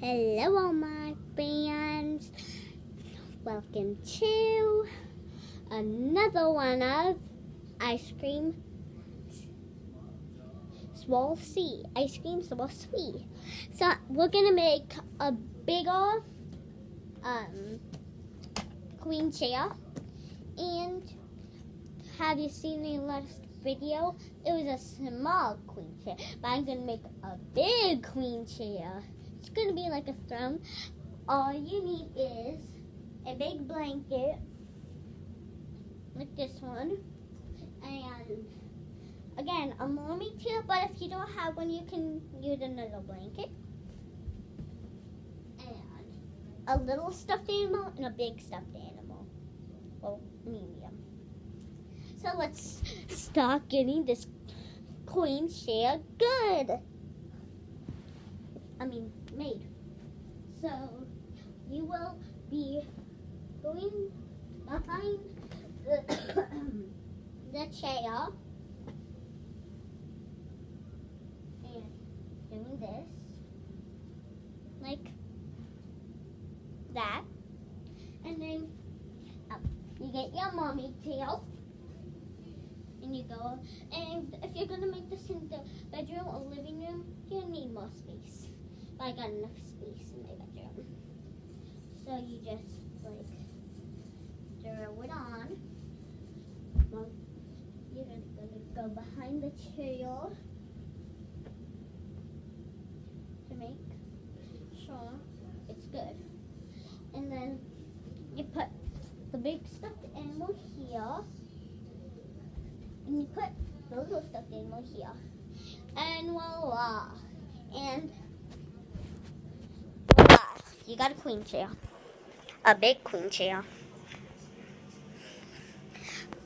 Hello, all my fans. Welcome to another one of Ice Cream Swole C. Ice Cream Swole Sweet. So, we're going to make a bigger um, queen chair. And have you seen the last video? It was a small queen chair, but I'm going to make a big queen chair. It's to be like a throne. All you need is a big blanket, like this one, and again, a mommy too, but if you don't have one, you can use another blanket. And a little stuffed animal and a big stuffed animal. Well, medium. So let's start getting this queen chair good. I mean, made. So you will be going behind the, the chair and doing this like that. And then you get your mommy tail and you go. And if you're gonna make this in the bedroom or living room, you need more space. I got enough space in my bedroom. So you just like throw it on. You're gonna go behind the chair to make sure it's good. And then you put the big stuffed animal here. And you put the little stuffed animal here. And voila. And. You got a queen chair. A big queen chair.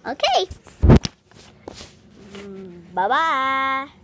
Okay. Mm, bye bye.